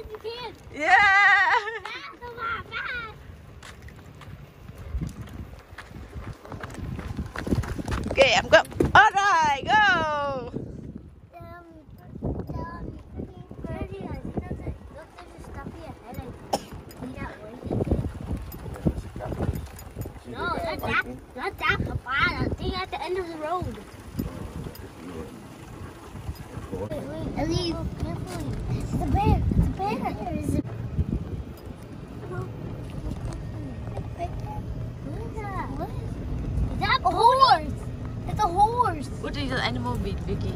as you can. Yeah. Fast, come on, fast. Okay, I'm go. All right, go. Daddy, I think that's it. Look, there's a stuffy ahead. I see that. No, that's that. That's that, Papa. That thing at the end of the road. Ellie, carefully. It's the bear. It's the a... What is that? What? Is that a horse? It's a horse. What is the animal meat, Vicky?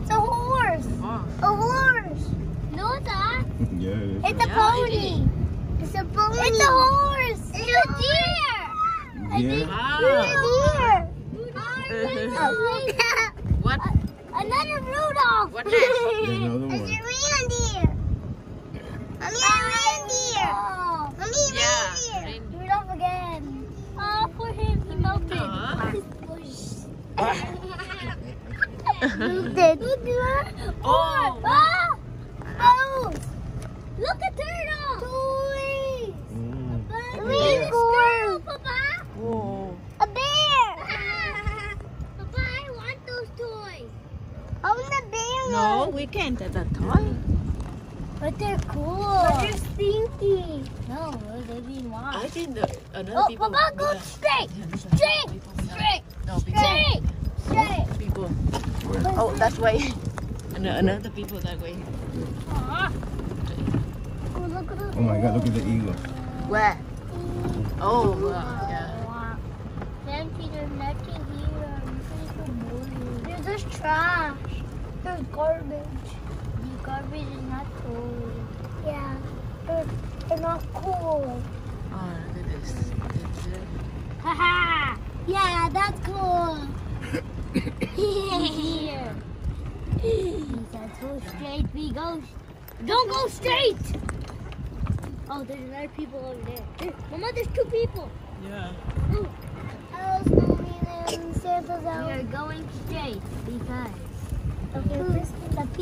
It's a horse. Oh. A horse. No, it's not. yeah, it is. It's a Yeah, pony. It's a pony. It's a horse. It's a deer. yeah. Ah. It's What? Another Rudolph. What next? There's another It's a one. reindeer. Mommy, a reindeer. Mommy, a Yeah. reindeer. reindeer. Rudolph again. Oh, poor him. He melted. Uh-huh. Aw. Melted. Oh. Oh! Look at turtle. Toys. Mm. Green squirrel, Papa. Whoa. A bear! Papa, I want those toys. I want the bear No, we can't at that toy. But they're cool. But they're stinky. No, they're being I think the another Oh, people. Papa, go with straight. Straight. Straight. No, people. Straight. Straight. People. Where? Oh, that way. And another people that way. Oh, look at the Oh my God! Look at the eagle. Where? Oh, wow, yeah. Empty, there's nothing here. I'm so boring. There's just trash. There's garbage. The garbage is not cool. Yeah, they're, they're not cool. Oh, look at this. It's, Haha! yeah, that's cool. here. He said, go straight, we go. Don't go straight! Oh, there's another people over there. there. Mama, there's two people. yeah. Oh, Hello, snowman. Santa's out. We are going straight because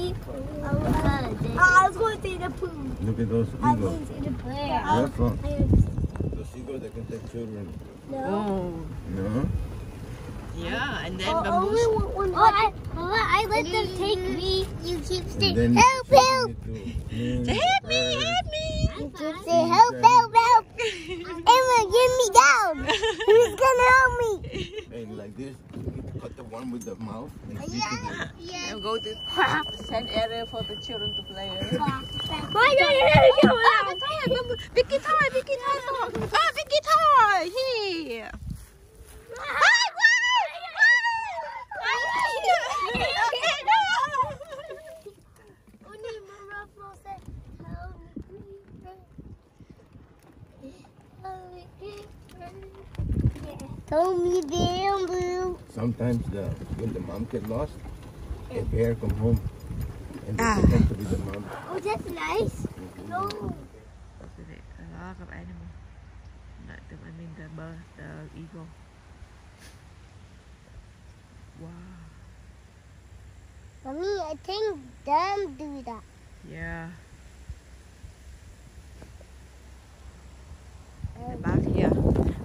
the people. Because I was going to say the poo. Look at those I was eagles. going to say the poo. Where from? Those eagles that can take children. No. Oh. No. Yeah, and then Oh, only bamboo. one, one. Oh, I, Mama, oh, I let them take me. You keep saying help, help. need to- Help me, help me. You keep saying help, help, help. Emma, get me down. Who's gonna help me? And like this, you cut the one with the mouth and stick it Yeah. Now go to the sand area for the children to play. Why don't you let me go out? Vicky toy, Vicky toy. Ah, Vicky toy. Here. Throw me down, Blue. Sometimes the when the mom get lost, the bear come home and they Ah. pretend to be the mom. Oh, that's nice. No. A lot of animal. Not the, I mean the bird, the eagle. Wow. Mommy, I think them do that. Yeah. About here,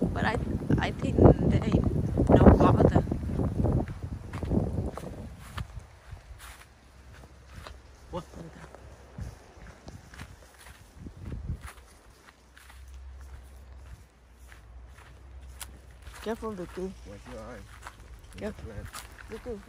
but I I think they no water. What? Careful, Vicky. Watch your eyes. Plant. Vicky.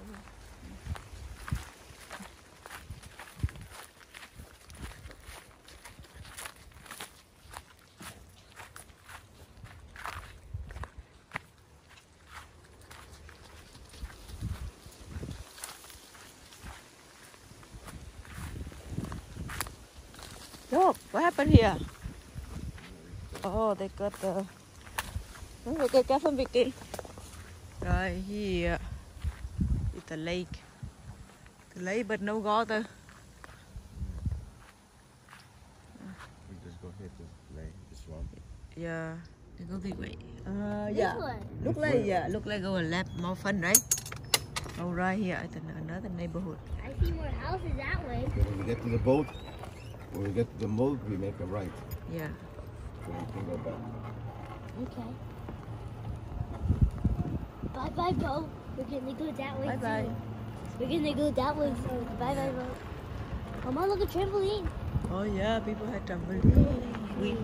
What happened here? Oh, they got the. Okay, careful, Vicky. Right here is the lake. The lake, but no water. We just go here to play the swamp. Yeah, it will be great. Uh, This yeah. one. Look like yeah, look like our left more fun, right? Oh, right here at an- another neighborhood. I see more houses that way. When we get to the boat, When we get to the mold, we make a right. Yeah. So we can go back. Okay. Bye bye, Bo. We're gonna go that way. Bye bye. too. We're gonna go that way. too. Bye bye, Bo. Mama, look at trampoline. Oh yeah, people had trampoline. We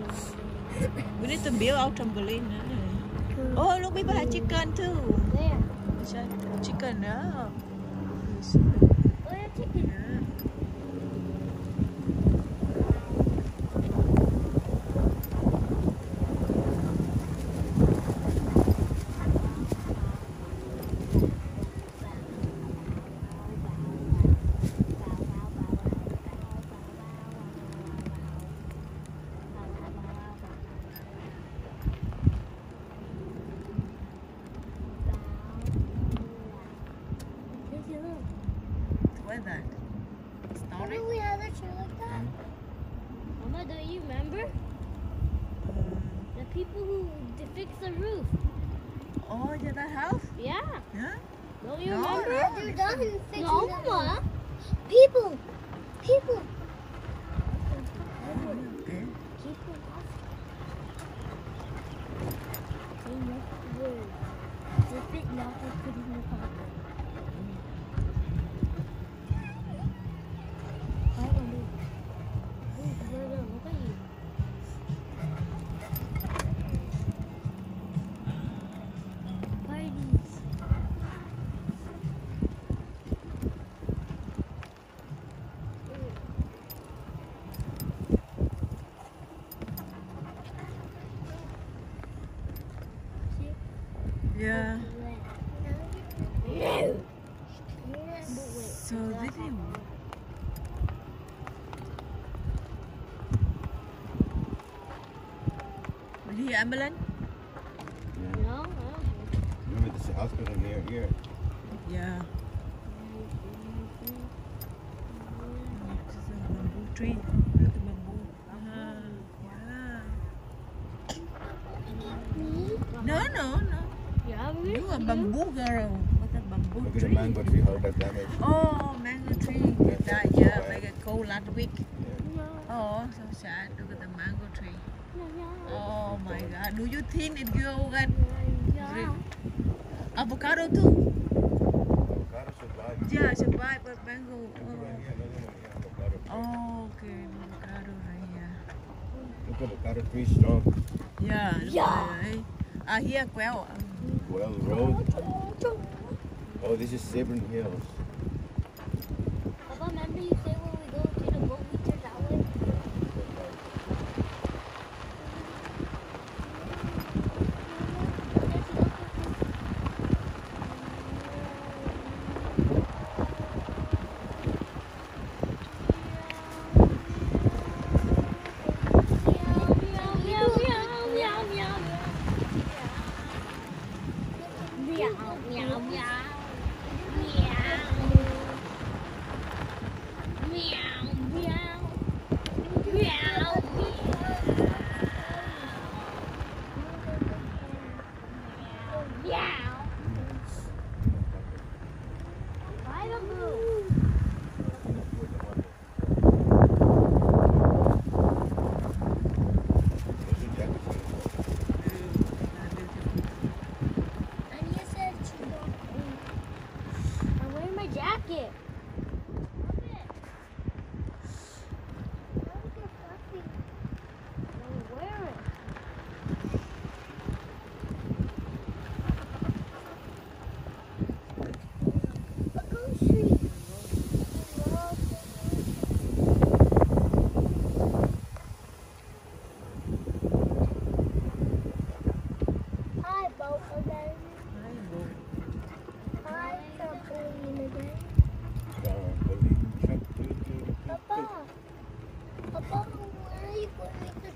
we need to build our trampoline. huh? Oh look, people had chicken too. Where? Chicken, yeah. Where chicken? Yeah. What's that? Story? Remember we had a chair like that? Mm-hmm. Mama, do you remember? The people who d- fixed the roof. Oh, yeah, that house? Yeah. Yeah. Don't you No, remember? no, They're we done didn't. fixing no, Mama. People. People. Okay. People. They left the room. They think now they put in the pocket. Hi, Mommy. Ooh, brother, look at you. Parties. Yeah. No. So did you? Did you hear ambulance? Yeah. No, no. Remember this hospital near here. Yeah. This is a bamboo tree. Look at bamboo. Uh-huh. Yeah. No, no, no. Yeah, You a bamboo girl. What a bamboo Look at the tree. mango tree, how that damaged. Oh, mango tree. It died, yeah, like a cold last week. Yeah. Oh, so sad. Look at the mango tree. No, Oh my god. Do you think it will get no. avocado too? Avocado survived. Yeah, survive but mango. Look at right here, another one here, avocado tree. Oh, okay. Avocado right here. Look, avocado tree strong. Yeah. Yeah. at it. Ah, here, well. Well road. Oh, this is Sebring Hills.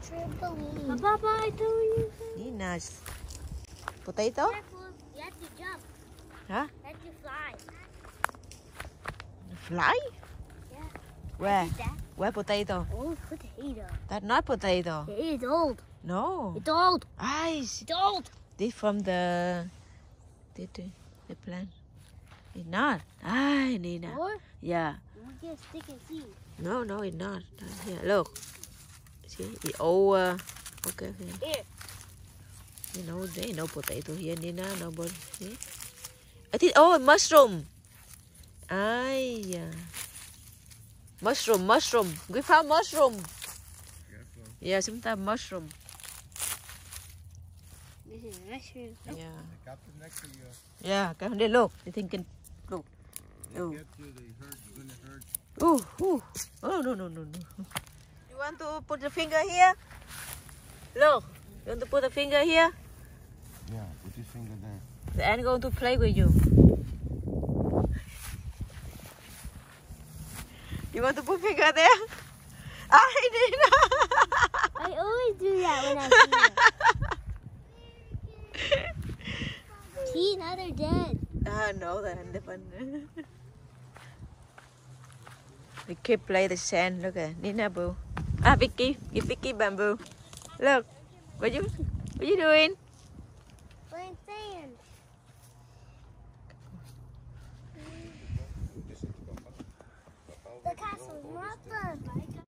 Trampoline? Papa, I told you. Nice. Potato? Careful, you have to jump. Huh? You have to fly. Fly? Yeah. Where? Where potato? Old potato. That's not potato. It is old. No. It's old. Ice. It's old. This from the the, the, the plant. It's not. Ah, Nina. Or? Yeah. get a stick and see. No, no, it's not. Not here. Look. See, it's all. Uh, okay, okay. Here. You know, there ain't no potato here, Nina. Nobody. See? I think. Oh, mushroom. Ay, yeah. Mushroom, mushroom. We found mushroom. Yeah, sometimes mushroom. This is mushroom. Yeah. The captain next to you. Yeah, come there, look. They thinking. Look. Oh. Ooh, ooh. Oh, no, no, no, no. You want to put the finger here? Look. You want to put the finger here? Yeah, put your finger there. The ant going to play with you. You want to put finger there? I did not. I always do that when I see it. See, now they're dead. Ah, no, the elephant. We keep play the sand. Look at Nina Boo. Ah, Vicky. Give Vicky bamboo. Look. What you, what you doing? Playing sand. The done.